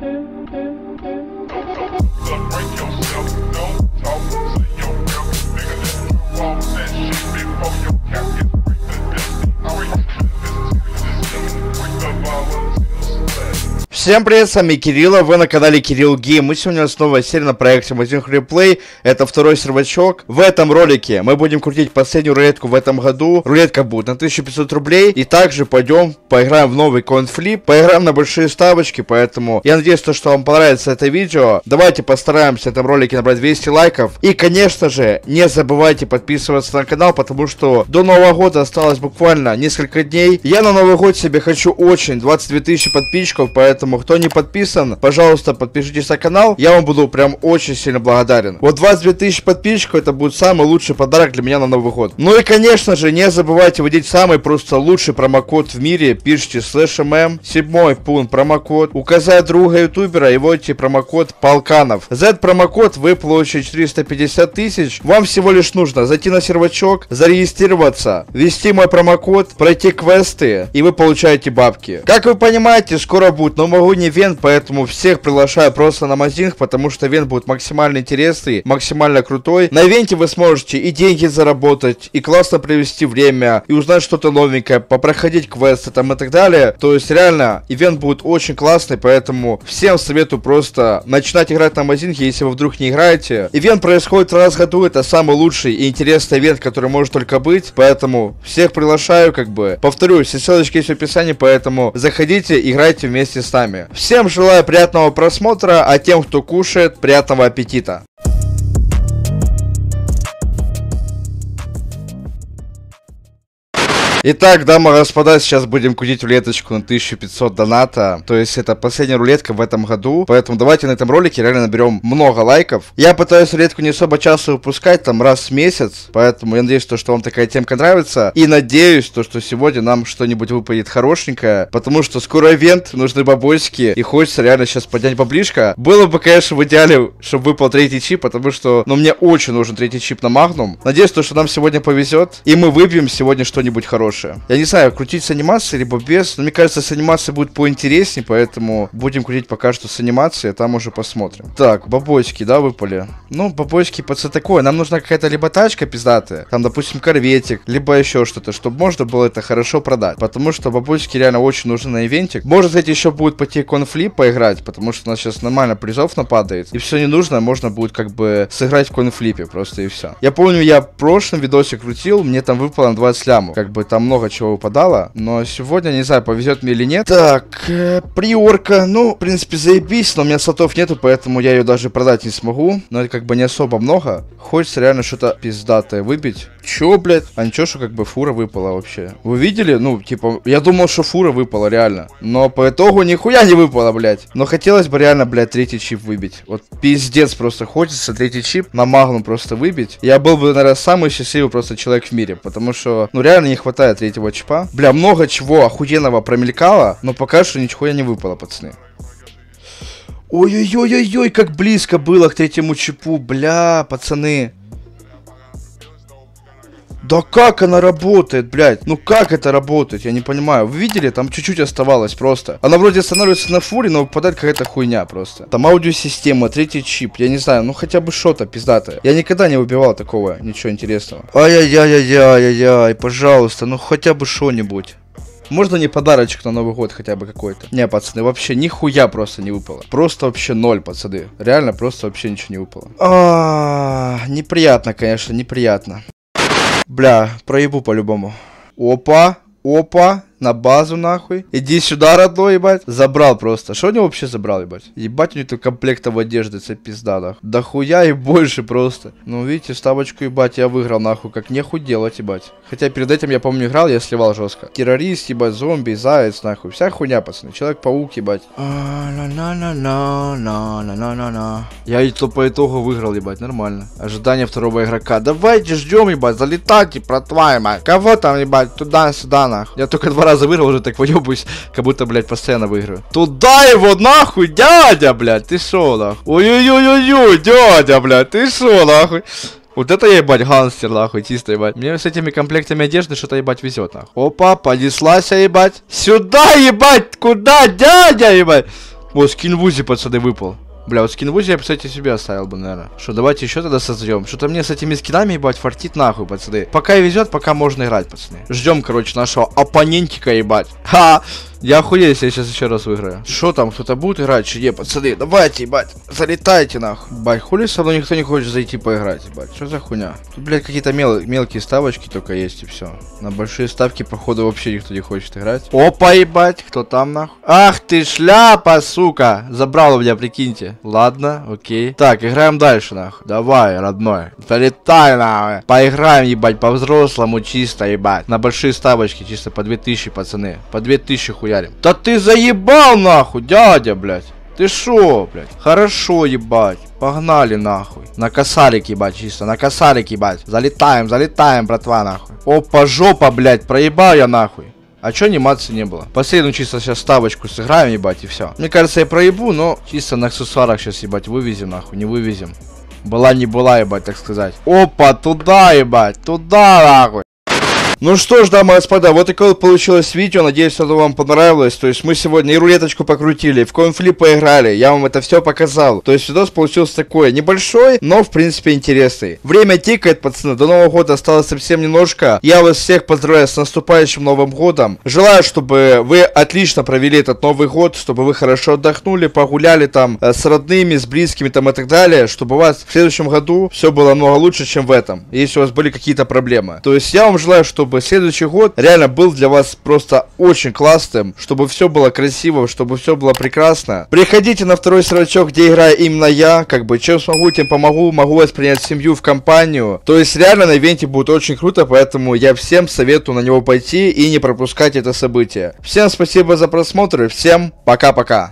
Thank you. Всем привет, с вами Кирилл, вы на канале Кирилл Гейм. Мы сегодня снова серия на проекте Магазин Реплей. Это второй сервачок. В этом ролике мы будем крутить последнюю рулетку в этом году. Рулетка будет на 1500 рублей. И также пойдем поиграем в новый конфлип. Поиграем на большие ставочки, поэтому я надеюсь, то, что вам понравится это видео. Давайте постараемся в этом ролике набрать 200 лайков. И, конечно же, не забывайте подписываться на канал, потому что до Нового года осталось буквально несколько дней. Я на Новый год себе хочу очень 22 тысячи подписчиков, поэтому кто не подписан, пожалуйста, подпишитесь на канал. Я вам буду прям очень сильно благодарен. Вот 22 тысячи подписчиков, это будет самый лучший подарок для меня на Новый год. Ну и, конечно же, не забывайте вводить самый просто лучший промокод в мире. Пишите слэш mm, седьмой пункт промокод. Указать друга ютубера и вводите промокод Полканов. За этот промокод вы получите 450 тысяч. Вам всего лишь нужно зайти на сервачок, зарегистрироваться, ввести мой промокод, пройти квесты, и вы получаете бабки. Как вы понимаете, скоро будет новогодний ивент, поэтому всех приглашаю просто на Amazing, потому что ивент будет максимально интересный, максимально крутой. На ивенте вы сможете и деньги заработать, и классно провести время, и узнать что-то новенькое, попроходить квесты там и так далее. То есть реально, ивент будет очень классный, поэтому всем советую просто начинать играть на мазинге, если вы вдруг не играете. Ивент происходит раз в году, это самый лучший и интересный ивент, который может только быть, поэтому всех приглашаю, как бы. Повторюсь, все ссылочки есть в описании, поэтому заходите, играйте вместе с нами. Всем желаю приятного просмотра, а тем, кто кушает, приятного аппетита. Итак, дамы и господа, сейчас будем крутить рулеточку на 1500 доната. То есть это последняя рулетка в этом году. Поэтому давайте на этом ролике реально наберем много лайков. Я пытаюсь рулетку не особо часто выпускать, там раз в месяц. Поэтому я надеюсь, то, что вам такая темка нравится. И надеюсь, то, что сегодня нам что-нибудь выпадет хорошенькое. Потому что скоро ивент, нужны бабочки. И хочется реально сейчас поднять баблишко. Было бы, конечно, в идеале, чтобы выпал третий чип. Потому что, ну, мне очень нужен третий чип на Магнум. Надеюсь, то, что нам сегодня повезет. И мы выбьем сегодня что-нибудь хорошее хорошая. Я не знаю, крутить с анимацией, либо без. Но мне кажется, с анимацией будет поинтереснее, поэтому будем крутить пока что с анимацией, а там уже посмотрим. Так, бабочки, да, выпали? Ну, бабочки, пацаны, такое. Нам нужна какая-то либо тачка пиздатая, там, допустим, корветик, либо еще что-то, чтобы можно было это хорошо продать. Потому что бабочки реально очень нужны на ивентик. Может, кстати, еще будет пойти конфлип поиграть, потому что у нас сейчас нормально призов нападает. И все не нужно, можно будет как бы сыграть в конфлипе просто и все. Я помню, я в прошлом видосе крутил, мне там выпало на 20 лямов. Как бы там много чего выпадало. Но сегодня, не знаю, повезет мне или нет. Так, э, приорка. Ну, в принципе, заебись, но у меня слотов нету, поэтому я ее даже продать не смогу. Но это как бы не особо много. Хочется реально что-то пиздатое выбить. Чё, блядь? А ничего, что как бы фура выпала вообще. Вы видели? Ну, типа, я думал, что фура выпала, реально. Но по итогу нихуя не выпала, блядь. Но хотелось бы реально, блядь, третий чип выбить. Вот пиздец просто хочется третий чип на магнум просто выбить. Я был бы, наверное, самый счастливый просто человек в мире. Потому что, ну, реально не хватает третьего чипа. Бля, много чего охуенного промелькало, но пока что ничего не выпало, пацаны. Ой-ой-ой-ой-ой, как близко было к третьему чипу, бля, пацаны. Да как она работает, блядь? Ну как это работает? Я не понимаю. Вы видели? Там чуть-чуть оставалось просто. Она вроде останавливается на фуре, но выпадает какая-то хуйня просто. Там аудиосистема, третий чип. Я не знаю, ну хотя бы что-то пиздатое. Я никогда не выбивал такого, ничего интересного. Ай-яй-яй-яй-яй-яй, пожалуйста, ну хотя бы что-нибудь. Можно не подарочек на Новый год хотя бы какой-то? Не, пацаны, вообще нихуя просто не выпало. Просто вообще ноль, пацаны. Реально просто вообще ничего не выпало. А, неприятно, конечно, неприятно. Бля, проебу по-любому. Опа, опа, на базу нахуй. Иди сюда, родной, ебать. Забрал просто. Что у него вообще забрал, ебать? Ебать, у него тут комплектов одежды, это пизда, нахуй. Да хуя и больше просто. Ну, видите, ставочку, ебать, я выиграл, нахуй. Как нехуй делать, ебать. Хотя перед этим, я помню, играл, я сливал жестко. Террорист, ебать, зомби, заяц, нахуй. Вся хуйня, пацаны. Человек-паук, ебать. Я и то по итогу выиграл, ебать, нормально. Ожидание второго игрока. Давайте ждем, ебать, залетайте, братва, ебать. Кого там, ебать, туда-сюда, нахуй. Я только два раза выиграл, уже так выебываюсь, как будто, блядь, постоянно выиграю. Туда его нахуй, дядя, блядь, ты шо, нахуй? Ой-ой-ой-ой, дядя, блядь, ты шо, нахуй? Вот это ебать гангстер, нахуй, чисто ебать. Мне с этими комплектами одежды что-то ебать везет, нахуй. Опа, понеслась, ебать. Сюда, ебать, куда, дядя, ебать? О, скин Вузи, пацаны, выпал. Бля, вот скин Вузи я, кстати, себе оставил бы, наверное. Что, давайте еще тогда создаем. Что-то мне с этими скинами, ебать, фартит нахуй, пацаны. Пока везет, пока можно играть, пацаны. Ждем, короче, нашего оппонентика, ебать. Ха! Я охуею, если я сейчас еще раз выиграю. Что там, кто-то будет играть? Че, не, пацаны, давайте, ебать, залетайте, нахуй. Бать, хули со мной никто не хочет зайти поиграть, ебать. Что за хуйня? Тут, блядь, какие-то мел мелкие ставочки только есть и все. На большие ставки, походу, вообще никто не хочет играть. Опа, ебать, кто там, нахуй? Ах ты шляпа, сука! Забрал у меня, прикиньте. Ладно, окей. Так, играем дальше, нахуй. Давай, родной. Залетай, нахуй. Поиграем, ебать, по-взрослому чисто, ебать. На большие ставочки, чисто по 2000, пацаны. По 2000 хуй хуярим. Да ты заебал нахуй, дядя, блядь. Ты шо, блядь? Хорошо, ебать. Погнали нахуй. На косарик, ебать, чисто. На косарик, ебать. Залетаем, залетаем, братва, нахуй. Опа, жопа, блядь. Проебал я нахуй. А чё анимации не было? Последнюю чисто сейчас ставочку сыграем, ебать, и все. Мне кажется, я проебу, но чисто на аксессуарах сейчас, ебать, вывезем, нахуй, не вывезем. Была не была, ебать, так сказать. Опа, туда, ебать, туда, нахуй. Ну что ж, дамы и господа, вот такое вот получилось видео, надеюсь, оно вам понравилось. То есть мы сегодня и рулеточку покрутили, в коинфлип поиграли, я вам это все показал. То есть видос получился такой, небольшой, но в принципе интересный. Время тикает, пацаны, до Нового года осталось совсем немножко. Я вас всех поздравляю с наступающим Новым Годом. Желаю, чтобы вы отлично провели этот Новый Год, чтобы вы хорошо отдохнули, погуляли там э, с родными, с близкими там и так далее, чтобы у вас в следующем году все было много лучше, чем в этом, если у вас были какие-то проблемы. То есть я вам желаю, чтобы чтобы следующий год реально был для вас просто очень классным, чтобы все было красиво, чтобы все было прекрасно. Приходите на второй сервачок, где играю именно я, как бы, чем смогу, тем помогу, могу вас принять семью в компанию. То есть реально на ивенте будет очень круто, поэтому я всем советую на него пойти и не пропускать это событие. Всем спасибо за просмотр и всем пока-пока.